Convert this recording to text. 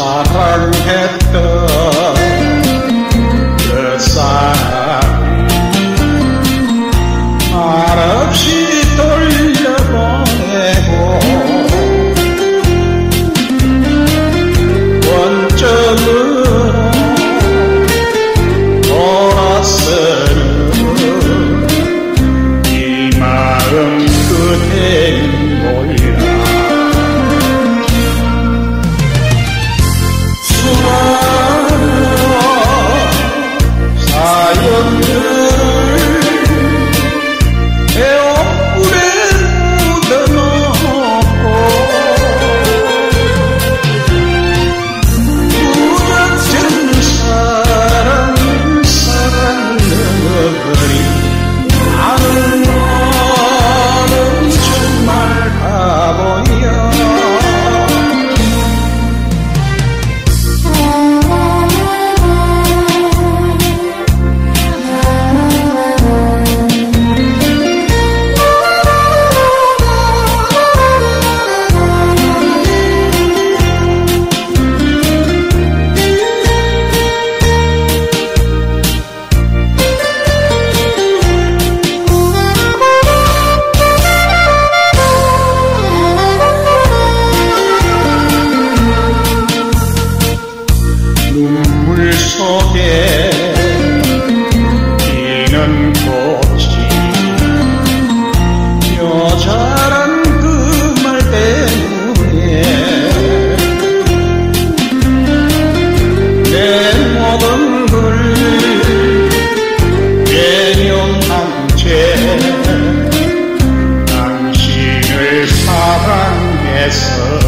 Sarang Hector Yes.